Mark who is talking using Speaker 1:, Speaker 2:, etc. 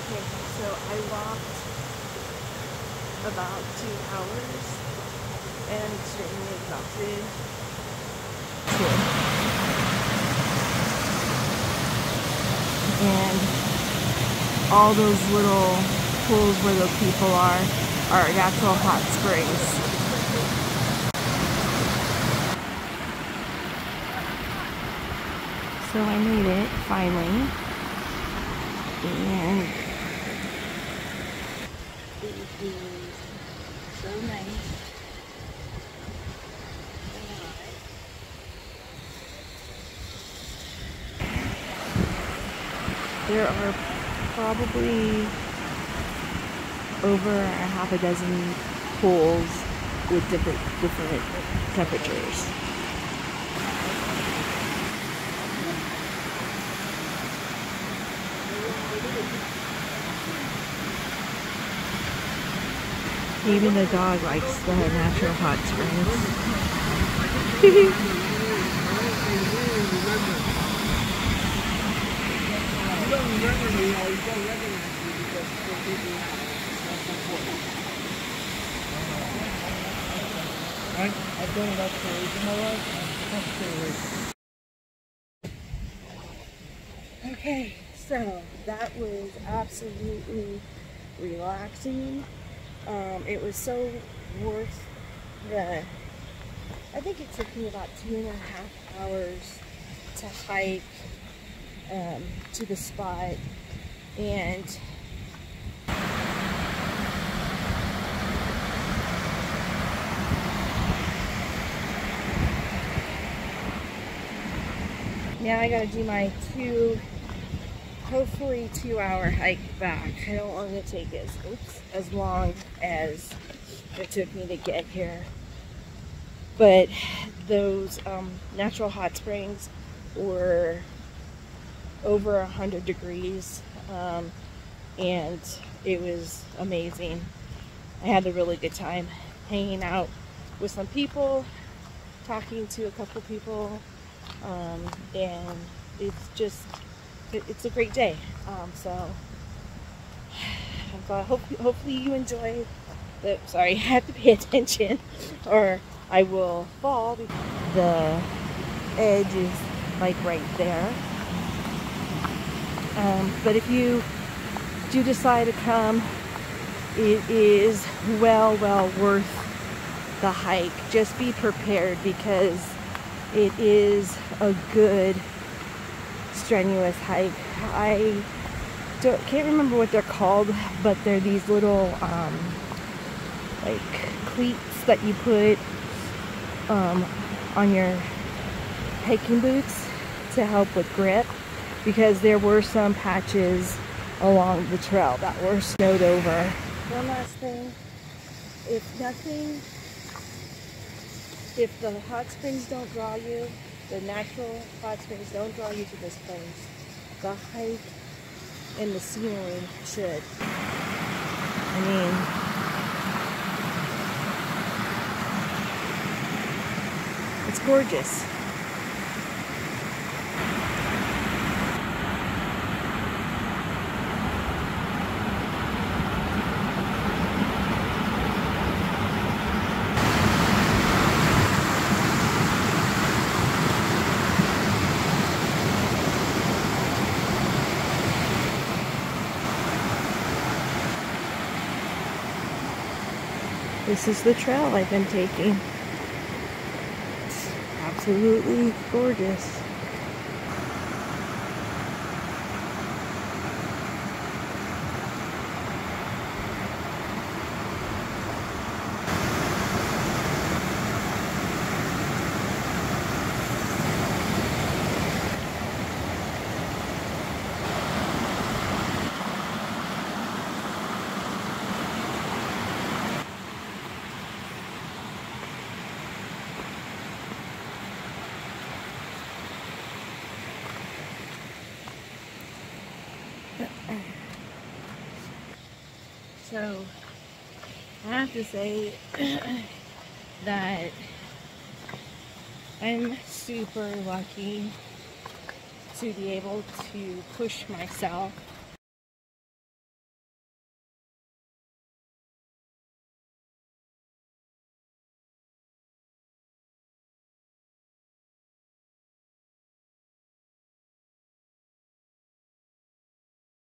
Speaker 1: Okay, so I walked about two hours and extremely exhausted. And all those little pools where the people are are natural hot springs. So I made it finally. And is so nice. There are probably over a half a dozen pools with different different temperatures. Even the dog likes the natural hot springs.
Speaker 2: I've done in my life.
Speaker 1: Okay, so that was absolutely relaxing. Um, it was so worth the. I think it took me about two and a half hours to hike um, to the spot, and now I gotta do my two, hopefully two hour hike back. I don't want to take as, oops, as long as it took me to get here. But those um, natural hot springs were over a hundred degrees um, and it was amazing. I had a really good time hanging out with some people, talking to a couple people, um, and it's just it's a great day. Um, so I'm glad. Hope, hopefully you enjoy. The sorry, I have to pay attention, or I will fall. The edge is like right there. Um, but if you do decide to come, it is well, well worth the hike. Just be prepared because it is a good strenuous hike. I can't remember what they're called, but they're these little um, like cleats that you put um, on your hiking boots to help with grip because there were some patches along the trail that were snowed over. One last thing, if nothing, if the hot springs don't draw you, the natural hot springs don't draw you to this place, the hike and the scenery should. I mean, it's gorgeous. This is the trail I've been taking. It's absolutely gorgeous. So, I have to say that I'm super lucky to be able to push myself